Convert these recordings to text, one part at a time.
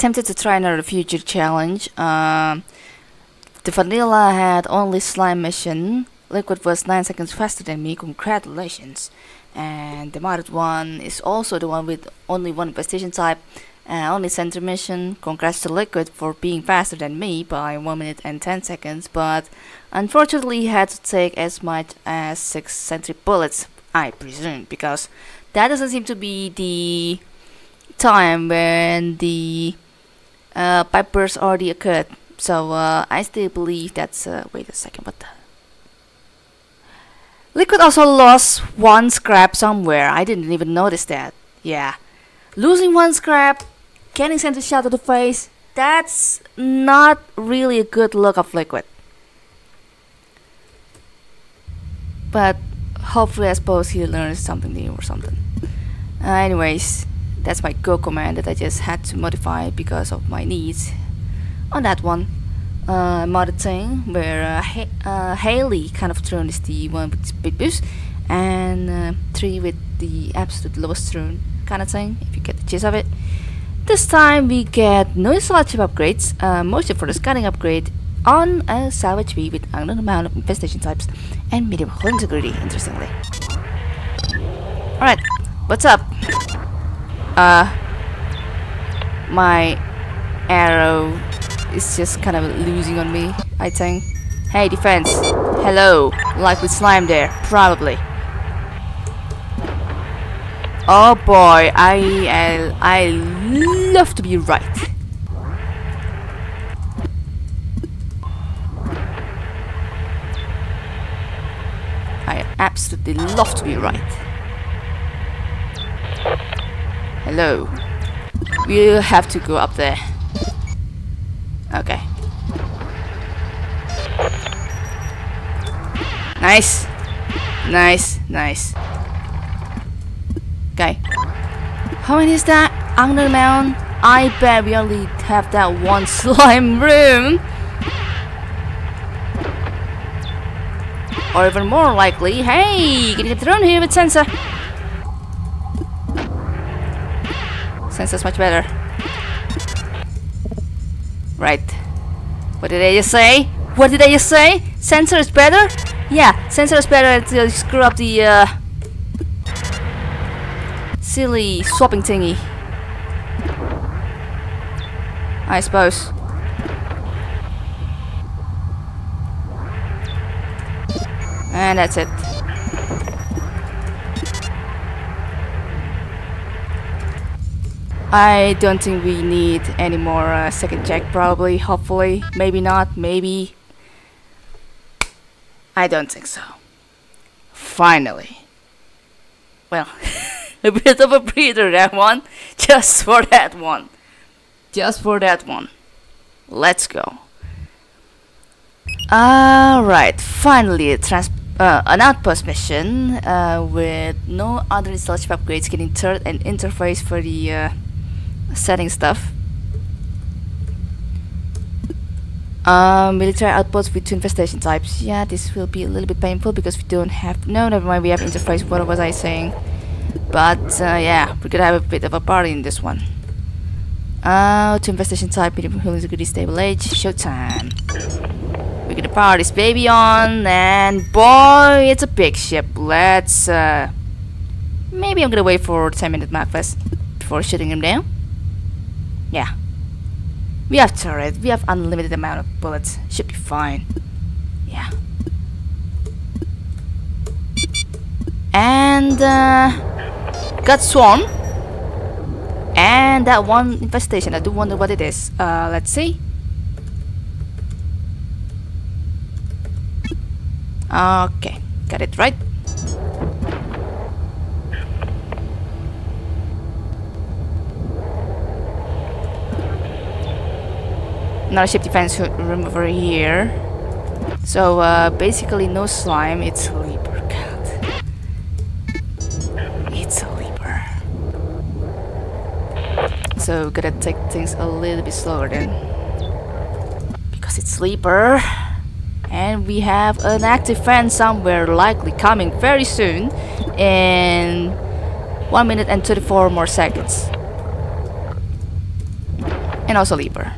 tempted to try another future challenge. Um, the vanilla had only slime mission. Liquid was 9 seconds faster than me, congratulations. And the modded one is also the one with only one infestation type. Uh, only center mission. Congrats to Liquid for being faster than me by 1 minute and 10 seconds, but unfortunately had to take as much as 6 sentry bullets, I presume, because that doesn't seem to be the time when the uh, pipe burst already occurred. So uh, I still believe that's. Uh, wait a second, what the? Liquid also lost one scrap somewhere. I didn't even notice that. Yeah. Losing one scrap, getting sent a shot to the face, that's not really a good look of Liquid. But hopefully, I suppose he learns something new or something. Uh, anyways, that's my go command that I just had to modify because of my needs. On that one, uh, modded thing where uh, ha uh, Haley kind of drone is the one with big boost, and uh, three with the absolute lowest drone kind of thing. If you get the gist of it. This time we get no installation upgrades, uh, mostly for the scanning upgrade on a salvage B with unknown amount of infestation types and medium hull integrity, interestingly. Alright, what's up? Uh, my arrow is just kind of losing on me, I think. Hey, defense. Hello. Like with slime there, probably. Oh boy, I, I, I love to be right. I absolutely love to be right. Hello. We'll have to go up there. Okay. Nice. Nice, nice. Okay. How many is that? Under the mountain? I bet we only have that one slime room. Or even more likely, hey, get drone here with sensor. Sensor's much better. Right. What did I just say? What did I just say? Sensor is better? Yeah, sensor is better to screw up the uh, silly swapping thingy. I suppose. And that's it. I don't think we need any more uh, second check probably, hopefully, maybe not, maybe. I don't think so. Finally. Well, a bit of a breather that one, just for that one. Just for that one. Let's go. Alright, finally a trans uh, an outpost mission uh, with no other installation upgrades getting third and interface for the uh, setting stuff. Um, military outpost with two infestation types. Yeah, this will be a little bit painful because we don't have... No, never mind, we have interface. What was I saying? But, uh, yeah, we're gonna have a bit of a party in this one. Uh, two infestation type, medium healing security, stable age, showtime. We get the this baby on, and boy, it's a big ship. Let's, uh... Maybe I'm gonna wait for 10 minute MagFest before shooting him down. Yeah. We have turret, we have unlimited amount of bullets. Should be fine. Yeah. And, uh... Got Swarm. And that one infestation, I do wonder what it is. Uh, let's see. Okay, got it right. Another ship defense room over here. So uh, basically no slime, it's a leaper. God. It's a leaper. So gotta take things a little bit slower then. Because it's sleeper. And we have an active fan somewhere likely coming very soon in 1 minute and 34 more seconds. and also Leaper.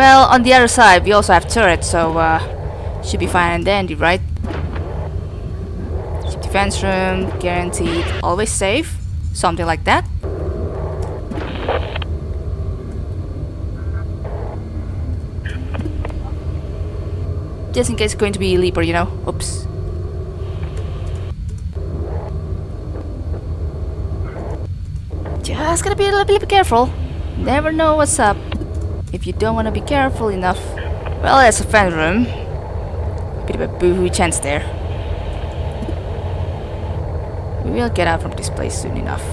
Well, on the other side, we also have turrets, so uh, should be fine and dandy, right? defense room, guaranteed, always safe, something like that. Just in case it's going to be a leaper, you know. Oops. Just gotta be a little bit careful. Never know what's up. If you don't want to be careful enough. Well, there's a fan room. Bit of a boohoo chance there. We will get out from this place soon enough.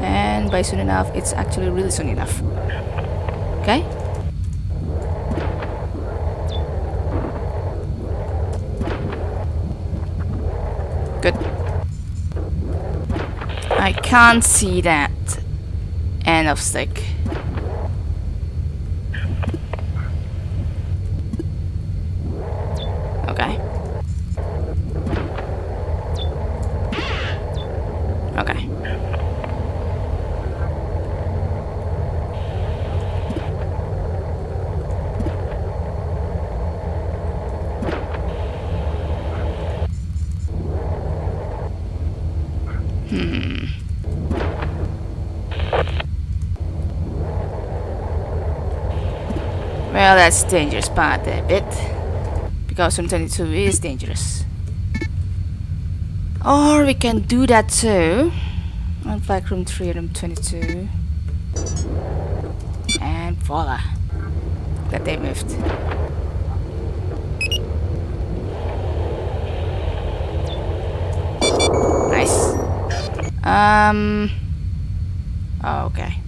And by soon enough, it's actually really soon enough. Okay? Good. I can't see that end of stick. Okay. Okay. Hmm. Well, that's dangerous part a bit. Because room 22 is dangerous. Or we can do that too. On flag room 3, room 22. And voila. That they moved. Nice. Um. Oh, okay.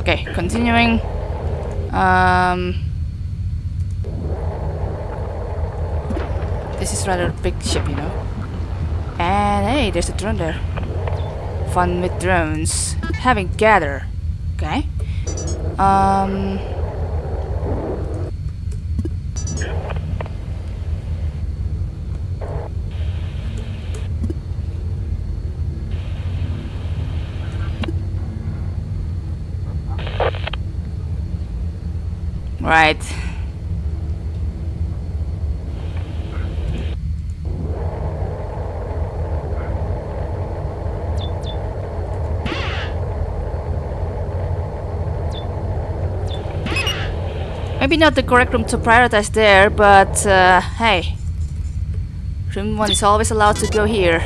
Okay, continuing. Um. This is rather big ship, you know. And hey, there's a drone there. Fun with drones. Having gather. Okay. Um. Right. Maybe not the correct room to prioritize there, but uh, hey. Room 1 is always allowed to go here.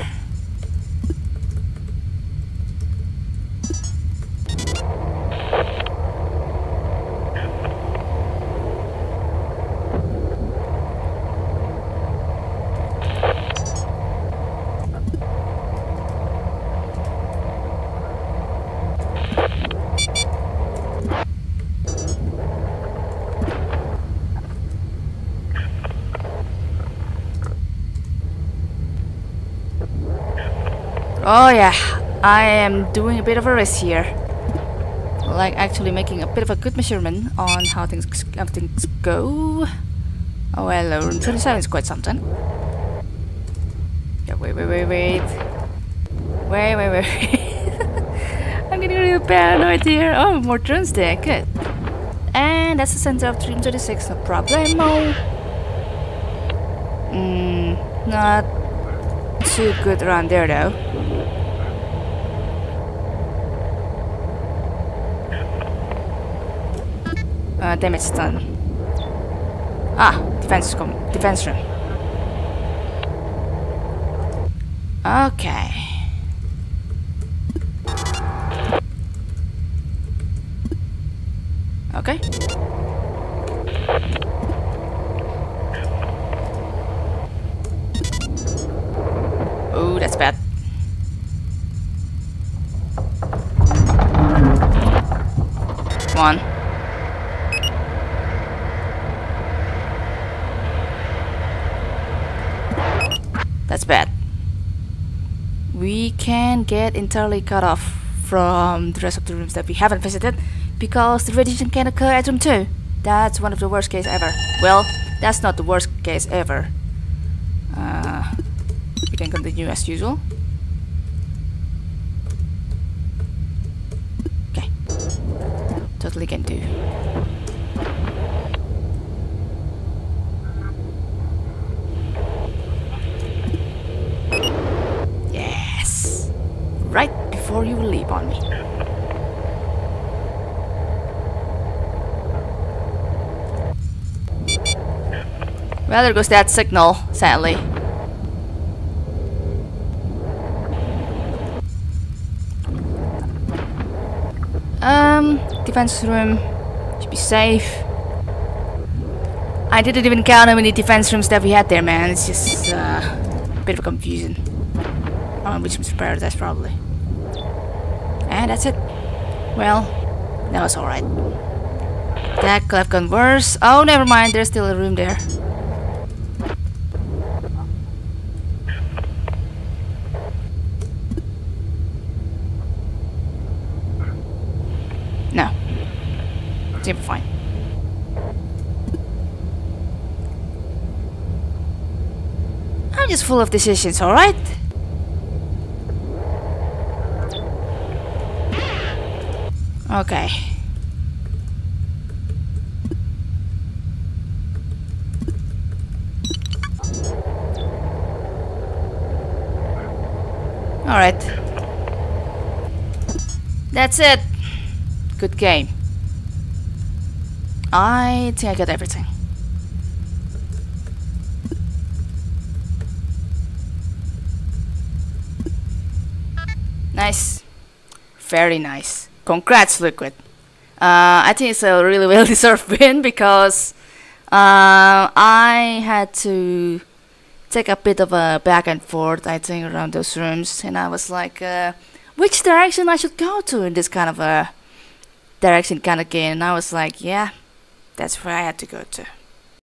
Oh yeah, I am doing a bit of a race here. Like actually making a bit of a good measurement on how things how things go. Oh well, uh, room 27 is quite something. Yeah, wait, wait, wait, wait. Wait, wait, wait. I'm getting a really paranoid here. Oh, more drones there, good. And that's the center of Dream 36, no problemo. Mm, not too good around there though. Uh, damage done. Ah, defense com defense room. Okay. Okay. Come on. That's bad. We can get entirely cut off from the rest of the rooms that we haven't visited because the radiation can occur at room 2. That's one of the worst case ever. Well, that's not the worst case ever. Uh, we can continue as usual. Totally can do. Yes! Right before you leap on me. Well, there goes that signal, sadly. Um, defense room should be safe. I didn't even count how many defense rooms that we had there, man. It's just uh, a bit of a confusion. Oh, which one's paradise, probably. And that's it. Well, that was alright. That could have gone worse. Oh, never mind. There's still a room there. No. Seems fine. I'm just full of decisions, alright? Okay. Alright. That's it. Good game. I think I got everything. Nice. Very nice. Congrats, Liquid. Uh, I think it's a really well deserved win because uh, I had to take a bit of a back and forth, I think, around those rooms, and I was like, uh, which direction I should go to in this kind of a direction kind of game, and I was like, yeah, that's where I had to go to.